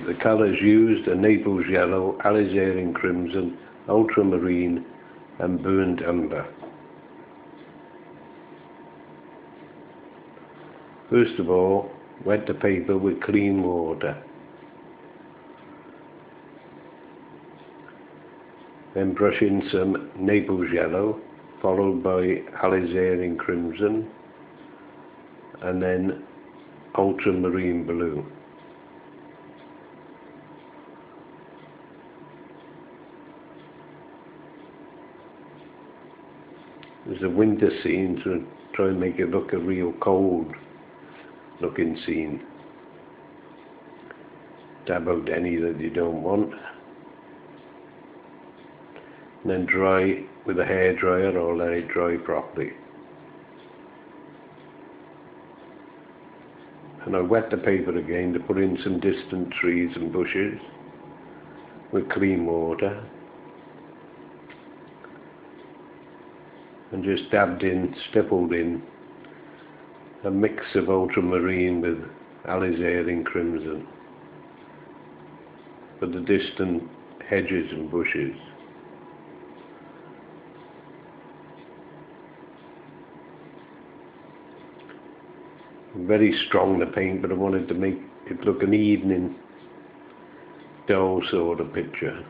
The colours used are Naples yellow, alizarin crimson, ultramarine and burnt umber. First of all, wet the paper with clean water. Then brush in some Naples yellow, followed by alizarin crimson, and then ultramarine blue. There's a winter scene to try and make it look a real cold looking scene. Dab out any that you don't want. And then dry with a hair dryer or let it dry properly. And I wet the paper again to put in some distant trees and bushes with clean water. And just dabbed in, stippled in a mix of ultramarine with alizarin crimson for the distant hedges and bushes. Very strong the paint but I wanted to make it look an evening dull sort of picture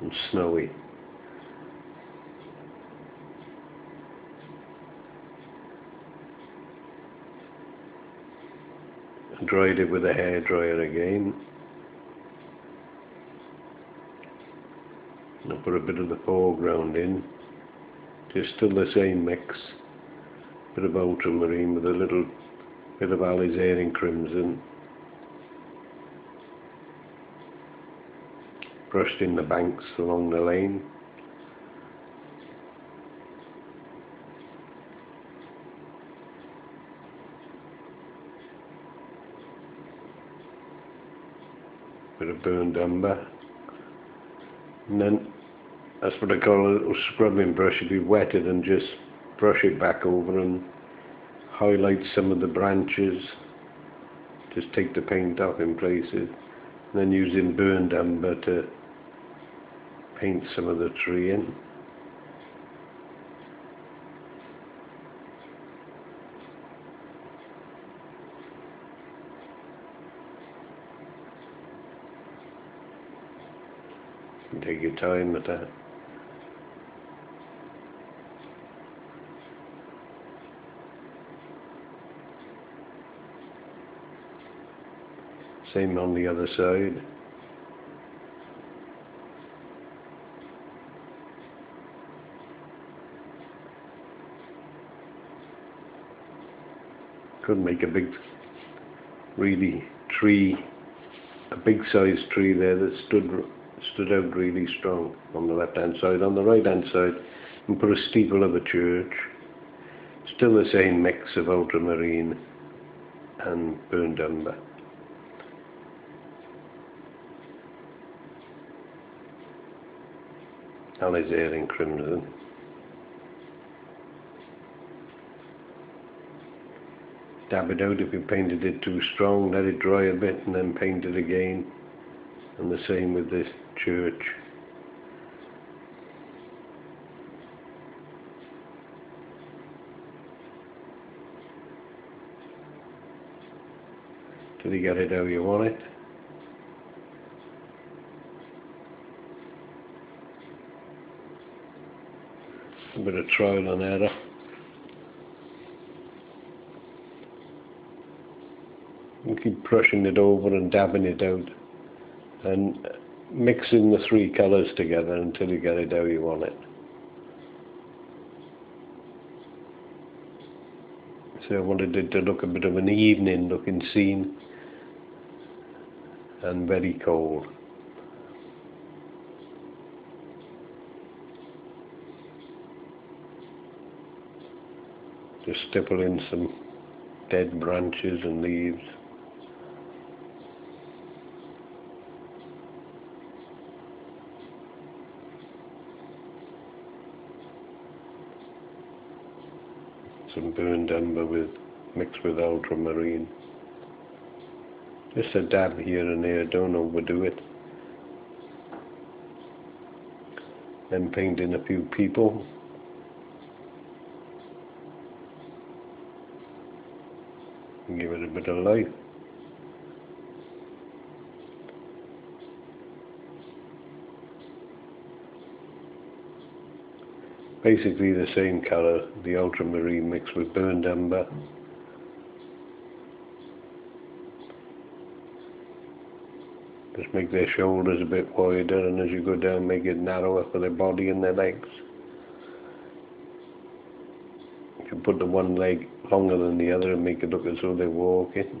and snowy. Dried it with a hair dryer again. I put a bit of the foreground in. Just still the same mix. Bit of ultramarine with a little bit of alizarin crimson. Brushed in the banks along the lane. Bit of burned umber and then that's what I call a little scrubbing brush. If you wet it and just brush it back over and highlight some of the branches. Just take the paint off in places. And then using burned umber to paint some of the tree in take your time with that. Same on the other side. Could make a big, really tree, a big sized tree there that stood stood out really strong on the left hand side. On the right hand side, and put a steeple of a church. Still the same mix of ultramarine and burned umber. Alizarin crimson. Dab it out if you painted it too strong, let it dry a bit and then paint it again. And the same with this church. Till you get it how you want it. A bit of trial and error. And keep brushing it over and dabbing it out and mixing the three colours together until you get it how you want it. So I wanted it to look a bit of an evening looking scene and very cold. Just stipple in some dead branches and leaves. Some burned umber with mixed with ultramarine. Just a dab here and there, don't overdo it. Then paint in a few people. Give it a bit of life. Basically the same colour, the ultramarine mixed with burned umber. Just make their shoulders a bit wider and as you go down make it narrower for their body and their legs. You can put the one leg longer than the other and make it look as though they're walking.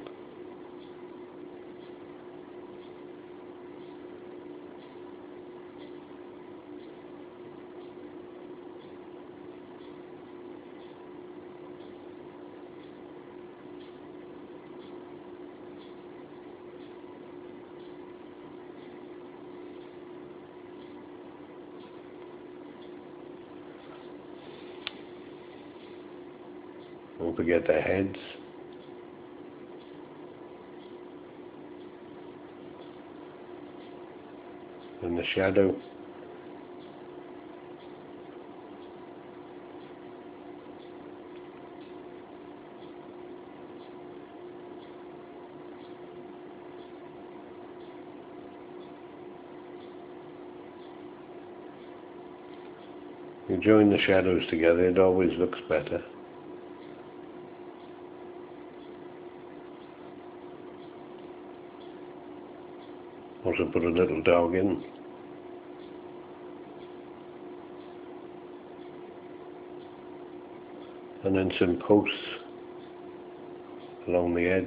Forget their heads. And the shadow. You join the shadows together, it always looks better. Also put a little dog in. And then some posts along the edge.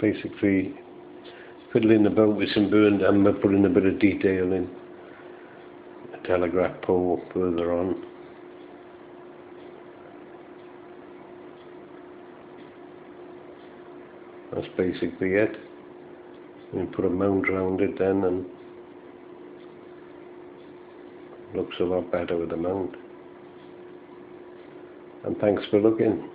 Basically fiddling about with some burned umber, putting a bit of detail in. A telegraph pole further on. That's basically it. You put a mount around it then and looks a lot better with the mount. And thanks for looking.